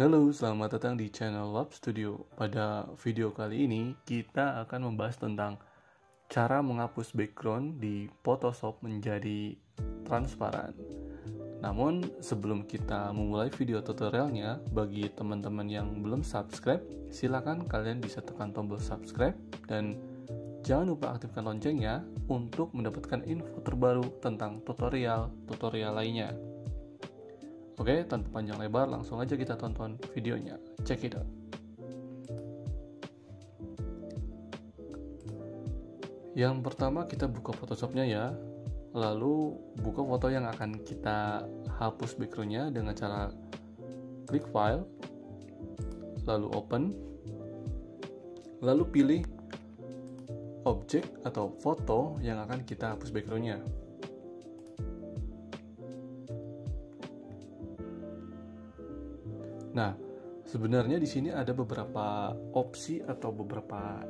Halo, selamat datang di channel Lab Studio. Pada video kali ini, kita akan membahas tentang cara menghapus background di Photoshop menjadi transparan. Namun, sebelum kita memulai video tutorialnya, bagi teman-teman yang belum subscribe, silakan kalian bisa tekan tombol subscribe dan jangan lupa aktifkan loncengnya untuk mendapatkan info terbaru tentang tutorial-tutorial lainnya. Oke, tanpa panjang lebar, langsung aja kita tonton videonya. Check it out. Yang pertama kita buka Photoshopnya ya, lalu buka foto yang akan kita hapus backgroundnya dengan cara klik file, lalu open, lalu pilih objek atau foto yang akan kita hapus backgroundnya. Nah, sebenarnya di sini ada beberapa opsi atau beberapa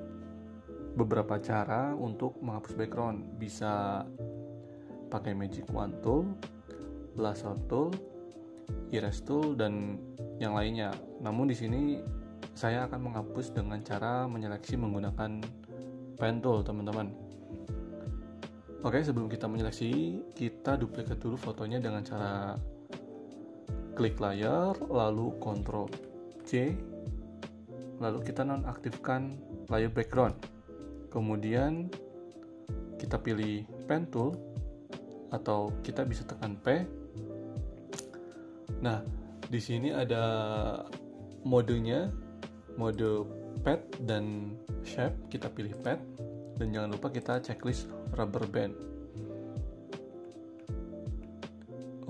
beberapa cara untuk menghapus background. Bisa pakai Magic Wand Tool, Lasso Tool, Erase Tool dan yang lainnya. Namun di sini saya akan menghapus dengan cara menyeleksi menggunakan Pen Tool, teman-teman. Oke, sebelum kita menyeleksi, kita duplikat dulu fotonya dengan cara klik layar lalu Ctrl C lalu kita nonaktifkan layer background. Kemudian kita pilih pen tool atau kita bisa tekan P. Nah di sini ada modenya mode pad dan shape. Kita pilih pad dan jangan lupa kita checklist rubber band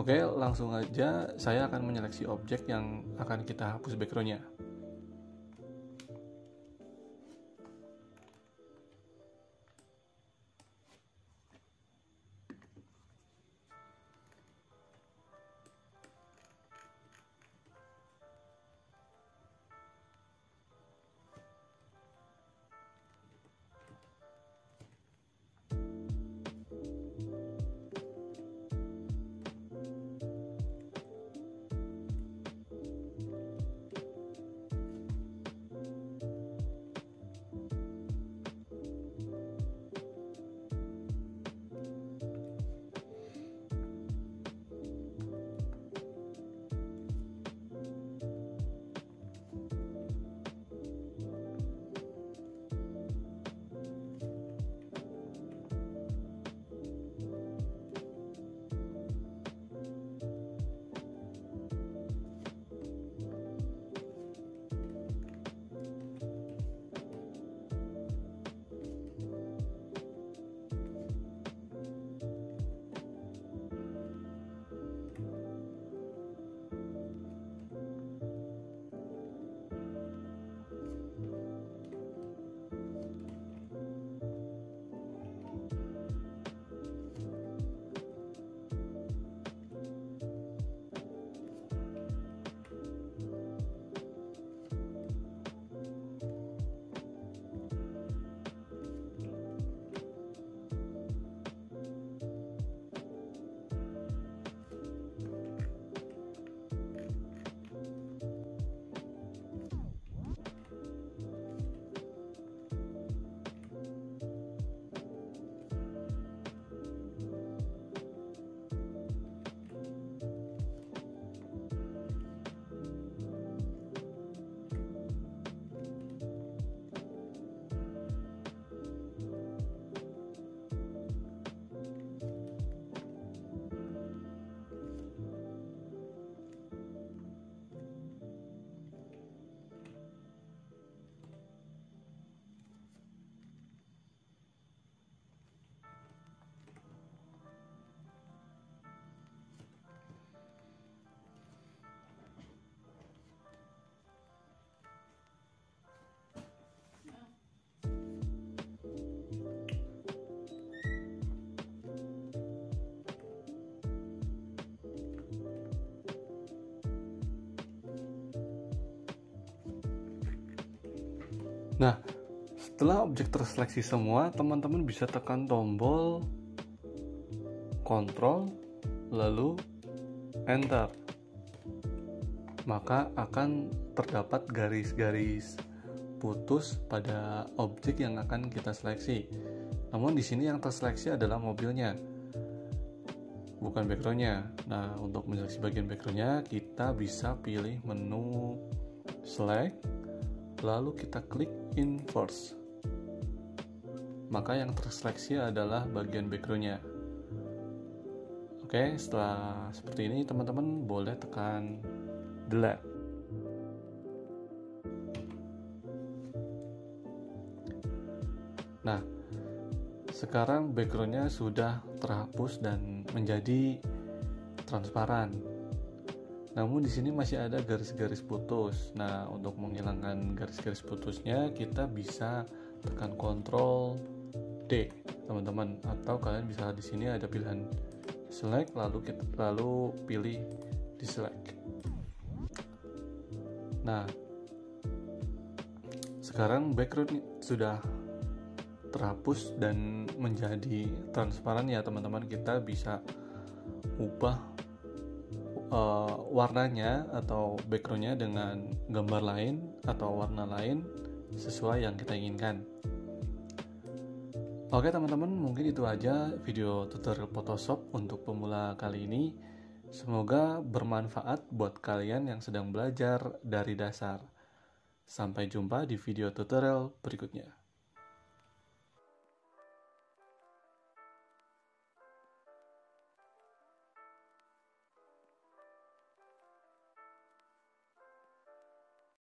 Oke, langsung aja saya akan menyeleksi objek yang akan kita hapus backgroundnya. Nah, setelah objek terseleksi semua, teman-teman bisa tekan tombol Ctrl lalu Enter. maka akan terdapat garis-garis putus pada objek yang akan kita seleksi. Namun di sini yang terseleksi adalah mobilnya, bukan backgroundnya. Nah, untuk menyeleksi bagian backgroundnya, kita bisa pilih menu select, lalu kita klik inverse. Maka yang terseleksi adalah bagian backgroundnya. Oke, setelah seperti ini teman-teman boleh tekan delete. Nah, sekarang backgroundnya sudah terhapus dan menjadi transparan. Namun di sini masih ada garis-garis putus. Nah, untuk menghilangkan garis-garis putusnya, kita bisa tekan Ctrl D, teman-teman. Atau kalian bisa di sini ada pilihan select, lalu kita lalu pilih deselect. Nah, sekarang background sudah terhapus dan menjadi transparan ya teman-teman kita bisa ubah uh, warnanya atau backgroundnya dengan gambar lain atau warna lain sesuai yang kita inginkan. Oke teman-teman mungkin itu aja video tutorial Photoshop untuk pemula kali ini. Semoga bermanfaat buat kalian yang sedang belajar dari dasar. Sampai jumpa di video tutorial berikutnya